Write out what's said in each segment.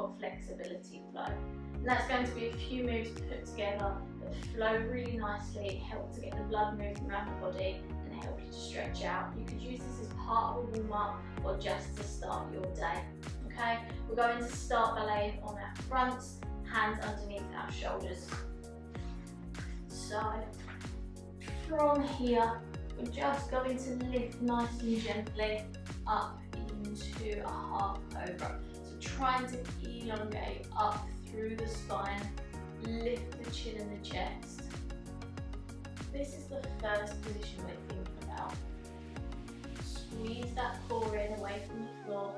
or flexibility flow. And that's going to be a few moves put together that flow really nicely, help to get the blood moving around the body and help you to stretch out. You could use this as part of a warm up or just to start your day. Okay, we're going to start ballet on our fronts, hands underneath our shoulders. So from here, we're just going to lift nice and gently up into a half cobra. Trying to elongate up through the spine, lift the chin and the chest. This is the first position we're thinking about. Squeeze that core in away from the floor.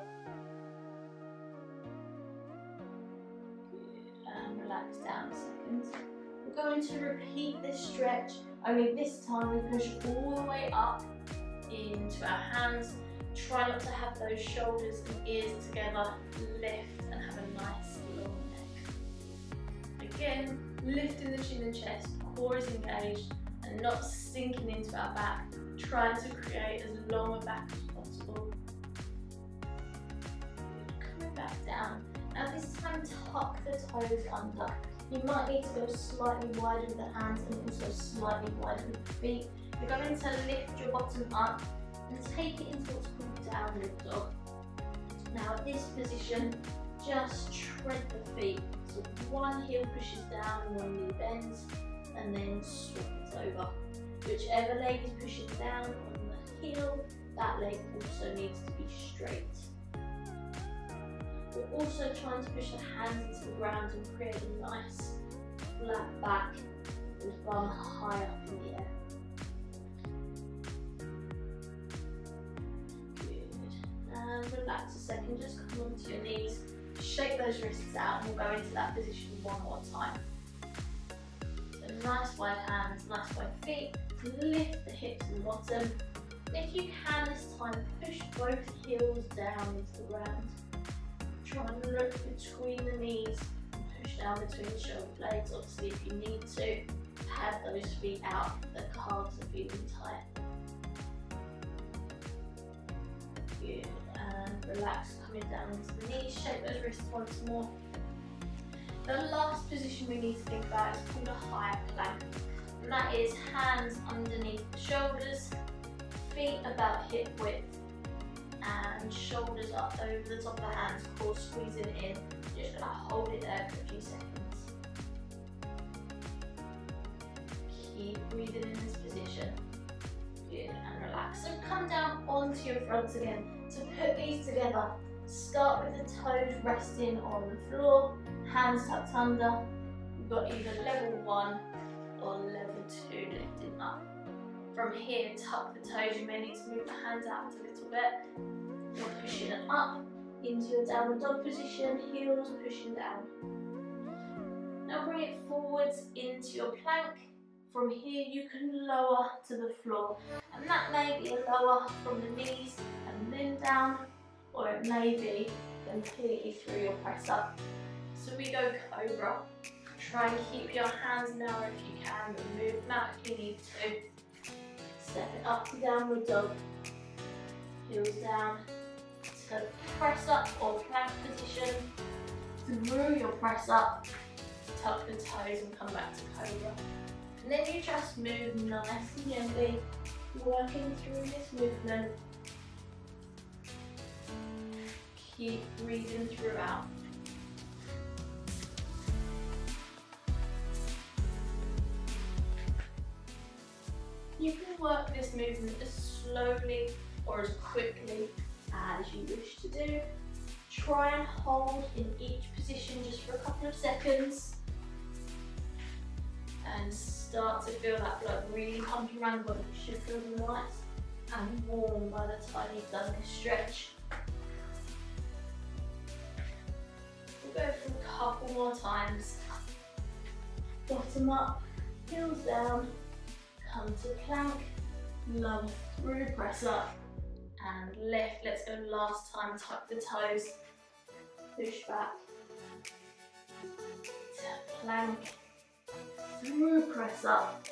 Good, and relax down a second. We're going to repeat this stretch, only this time we push all the way up into our hands. Try not to have those shoulders and ears together. Lift and have a nice long neck. Again, lifting the chin and chest, core is engaged and not sinking into our back. Trying to create as long a back as possible. Coming back down. Now this time tuck the toes under. You might need to go slightly wider with the hands and also slightly wider with the feet. You're going to lift your bottom up take it into what's called downward dog. Now at this position, just tread the feet. So one heel pushes down and one knee bends and then swap it over. Whichever leg is pushing down on the heel, that leg also needs to be straight. We're also trying to push the hands into the ground and create a nice flat back with bum high up in the air. Relax a second, just come onto your knees, shake those wrists out and we'll go into that position one more time. So nice wide hands, nice wide feet, lift the hips and bottom. If you can this time, push both heels down into the ground. Try and look between the knees and push down between the shoulder blades. Obviously, if you need to, pad those feet out. The calves are feeling tight. Relax, coming down into the knees. Shake those wrists once more. The last position we need to think about is called a higher plank. And that is hands underneath the shoulders, feet about hip width, and shoulders up over the top of the hands, core squeezing in. Just gonna hold it there for a few seconds. Keep breathing in this position. Good, and relax. So come down onto your fronts again. To put these together, start with the toes resting on the floor, hands tucked under. You've got either level one or level two lifting up. From here, tuck the toes. You may need to move the hands out a little bit. You're pushing it up into your downward dog position, heels pushing down. Now bring it forwards into your plank. From here, you can lower to the floor. And that may be a lower from the knees and then down, or it may be completely through your press up. So we go Cobra. Try and keep your hands narrow if you can, move out if you need to. Step it up to downward dog. Heels down. So press up or plank position. Through your press up, tuck the toes and come back to Cobra. And then you just move nice and gently, working through this movement. Keep breathing throughout. You can work this movement as slowly or as quickly as you wish to do. Try and hold in each position just for a couple of seconds and start to feel that blood really pumping around the body. You should feel nice and warm by the time you've done this stretch. We'll go for a couple more times. Bottom up, heels down, come to plank, lower through, press up, and lift. Let's go last time, tuck the toes, push back, to plank, through, press up,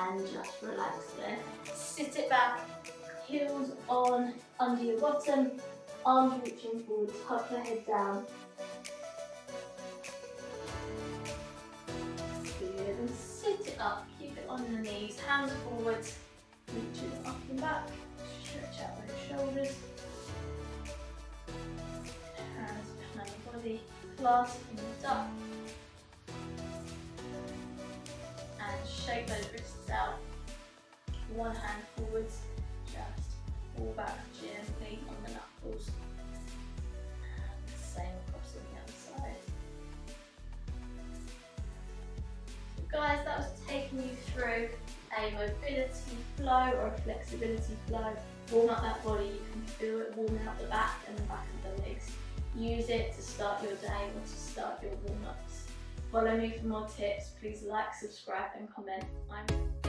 and just relax there. Sit it back, heels on under your bottom, arms reaching forward, tuck the head down. Good, and sit it up, keep it on the knees, hands forwards, reach it up and back, stretch out those shoulders. Hands behind the body, clasping it up. Shake those wrists out. One hand forwards, just pull back gently on the knuckles. Same across on the other side. So guys, that was taking you through a mobility flow or a flexibility flow. Warm up that body, you can feel it warming up the back and the back of the legs. Use it to start your day or to start your warm-ups. Follow me for more tips. Please like, subscribe and comment. I'm